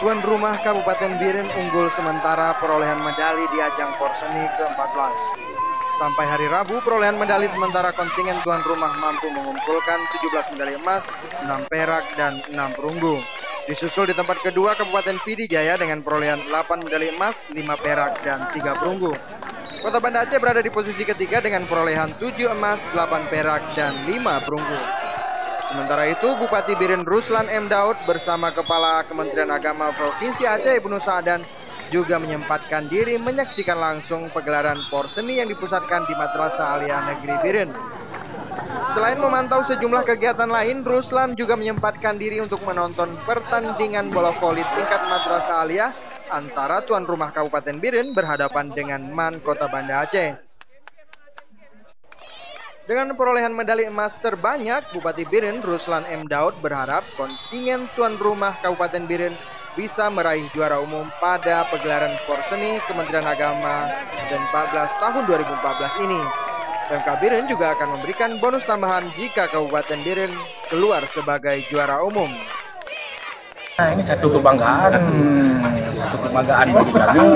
Tuan rumah Kabupaten Biren unggul sementara perolehan medali di ajang Porseni ke-14. Sampai hari Rabu, perolehan medali sementara kontingen tuan rumah mampu mengumpulkan 17 medali emas, 6 perak, dan 6 perunggu. Disusul di tempat kedua Kabupaten Pidi Jaya dengan perolehan 8 medali emas, 5 perak, dan 3 perunggu. Kota Banda Aceh berada di posisi ketiga dengan perolehan 7 emas, 8 perak, dan 5 perunggu. Sementara itu, Bupati Biren Ruslan M. Daud bersama Kepala Kementerian Agama Provinsi Aceh Ibnu Sa'adan juga menyempatkan diri menyaksikan langsung pegelaran porseni yang dipusatkan di Madrasah Aliyah Negeri Biren. Selain memantau sejumlah kegiatan lain, Ruslan juga menyempatkan diri untuk menonton pertandingan bola voli tingkat Madrasah Aliyah antara tuan rumah Kabupaten Biren berhadapan dengan MAN Kota Banda Aceh. Dengan perolehan medali emas terbanyak, Bupati Biren Ruslan M. Daud berharap kontingen tuan rumah Kabupaten Biren bisa meraih juara umum pada pegelaran Porseni Kementerian Agama dan 14 tahun 2014 ini. Pemk Biren juga akan memberikan bonus tambahan jika Kabupaten Biren keluar sebagai juara umum. Nah, ini satu kebanggaan, satu kebanggaan bagi kami.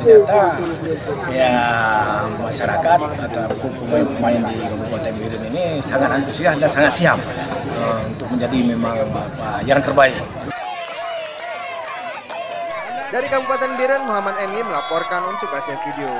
Ternyata ya masyarakat ataupun pemain-pemain di Kabupaten Biren ini sangat antusias dan sangat siap uh, untuk menjadi memang apa, yang terbaik. Dari Kabupaten Biren, Muhammad Emi melaporkan untuk Aceh Video.